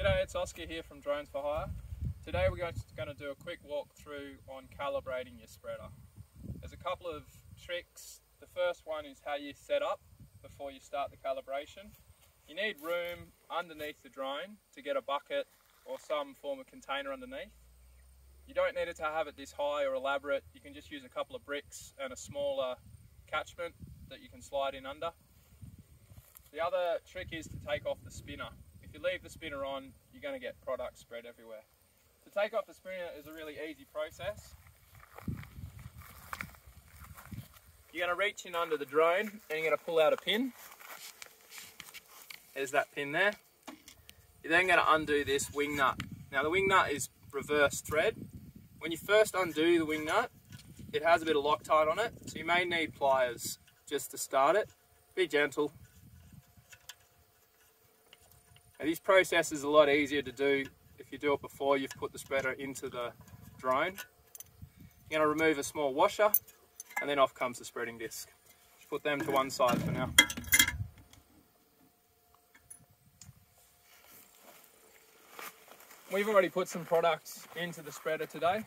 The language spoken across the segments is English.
G'day, it's Oscar here from Drones for Hire. Today we're going to do a quick walkthrough on calibrating your spreader. There's a couple of tricks. The first one is how you set up before you start the calibration. You need room underneath the drone to get a bucket or some form of container underneath. You don't need it to have it this high or elaborate. You can just use a couple of bricks and a smaller catchment that you can slide in under. The other trick is to take off the spinner. If you leave the spinner on, you're going to get product spread everywhere. To take off the spinner is a really easy process. You're going to reach in under the drone and you're going to pull out a pin. There's that pin there. You're then going to undo this wing nut. Now the wing nut is reverse thread. When you first undo the wing nut, it has a bit of Loctite on it, so you may need pliers just to start it. Be gentle, now this process is a lot easier to do if you do it before you've put the spreader into the drone. You're going to remove a small washer and then off comes the spreading disc. Just put them to one side for now. We've already put some products into the spreader today.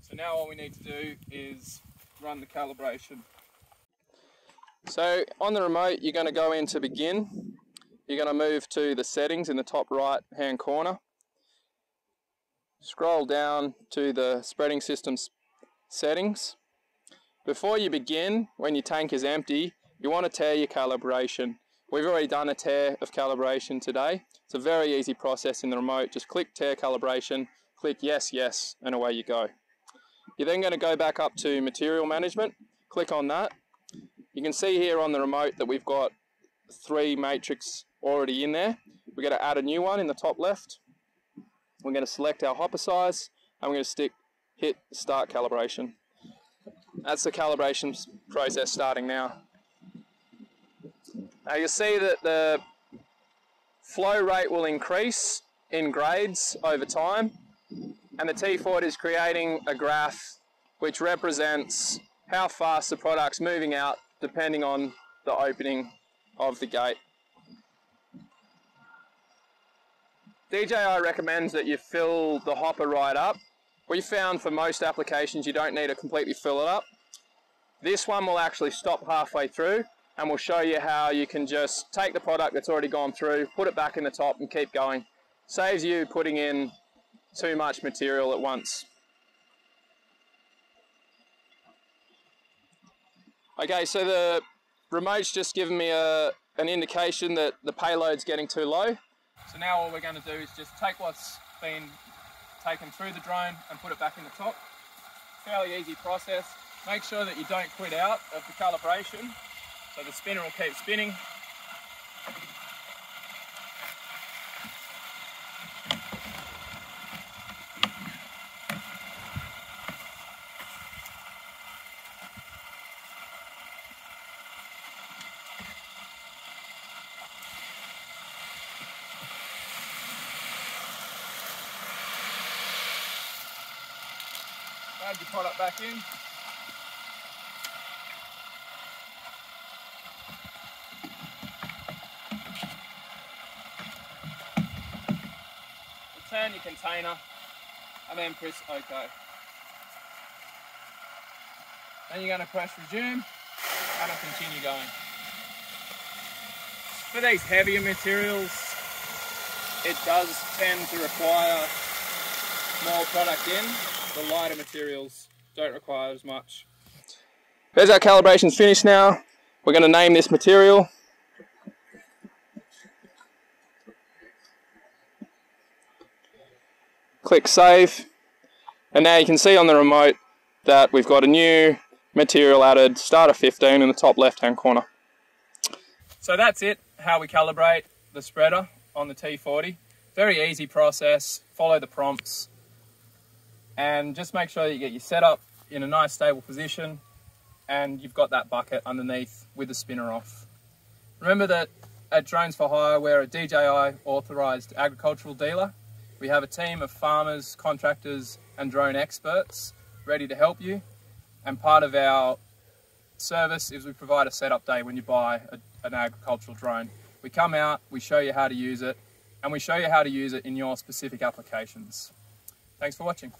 So now all we need to do is run the calibration. So on the remote, you're going to go into begin. You're going to move to the settings in the top right hand corner. Scroll down to the spreading systems settings. Before you begin, when your tank is empty, you want to tare your calibration. We've already done a tare of calibration today. It's a very easy process in the remote. Just click tare calibration, click yes, yes, and away you go. You're then going to go back up to material management, click on that, you can see here on the remote that we've got three matrix already in there. We're going to add a new one in the top left. We're going to select our hopper size and we're going to stick hit start calibration. That's the calibration process starting now. Now you'll see that the flow rate will increase in grades over time and the T40 is creating a graph which represents how fast the product's moving out depending on the opening of the gate. DJI recommends that you fill the hopper right up. We found for most applications you don't need to completely fill it up. This one will actually stop halfway through and we'll show you how you can just take the product that's already gone through, put it back in the top and keep going. Saves you putting in too much material at once. Okay, so the remote's just given me a, an indication that the payload's getting too low. So now all we're going to do is just take what's been taken through the drone and put it back in the top. Fairly easy process. Make sure that you don't quit out of the calibration so the spinner will keep spinning Add your product back in. Return your container and then press OK. Then you're going to press resume and it'll continue going. For these heavier materials, it does tend to require more product in the lighter materials don't require as much. There's our calibrations finished now. We're going to name this material. Click save. And now you can see on the remote that we've got a new material added, starter 15 in the top left hand corner. So that's it, how we calibrate the spreader on the T40. Very easy process, follow the prompts and just make sure that you get your setup in a nice stable position and you've got that bucket underneath with the spinner off. Remember that at Drones for Hire we're a DJI authorised agricultural dealer. We have a team of farmers, contractors and drone experts ready to help you and part of our service is we provide a setup day when you buy a, an agricultural drone. We come out, we show you how to use it, and we show you how to use it in your specific applications. Thanks for watching.